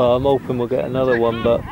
I'm hoping we'll get another one, but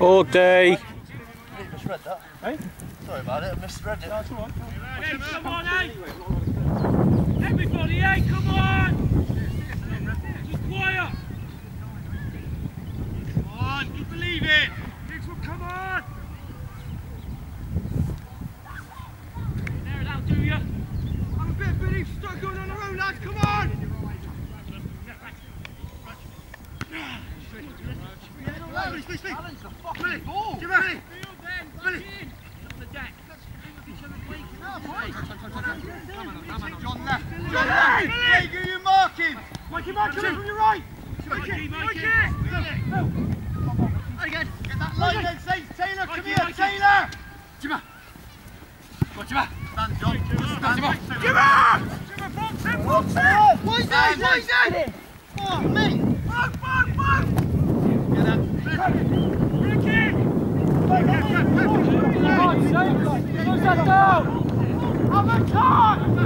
All day. Misread that. Hey? Sorry about it, I misread it. That's alright. Hey, come on, hey! Everybody, hey, come on! Just quiet! Come on, keep believing! Next one, come on! There, that'll do you. I'm a bit of belief, start going on our own, lads, come on! Please, please. Alan's the fucking Billy, ball. Billy, Billy. Billy. On the deck. John left. John left. Jaeger, you mark him. Mikey, mark him from your right. Mikey, Mikey. Again. Get that line then, Saints. Taylor, come here, Taylor. Jimmer. Go, Jimmer. Stand, John. Stand, Jimmer. Jimmer! Box him, box him! Why is that? Why is that? Oh, me. Back, back, back!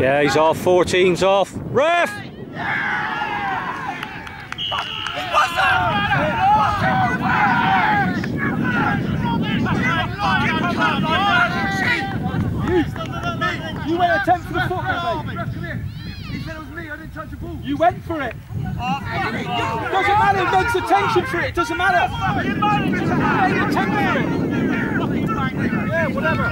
Yeah, he's off. 14's off. Ref! You went attempt for the foot, mate. He said it was me, I didn't touch the ball. You went for it. Doesn't matter who makes attention for it. Doesn't matter. Make attempt for it. Yeah, whatever.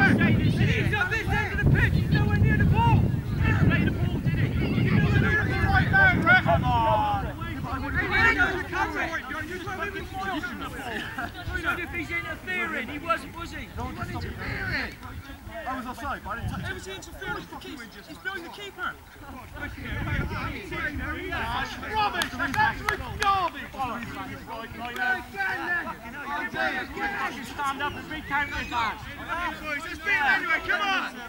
He's on this end of the pitch, he's nowhere near the ball! Play the ball, did he? He wasn't over the right down, ref! Come on! If he's interfering, he wasn't, was he? Don't interfering. I was offside, but I didn't touch How was he interfering? He's blowing the keeper. Rubbish! That's absolute garbage! Stand up and be counted back. Boys, let's beat him anyway, come on!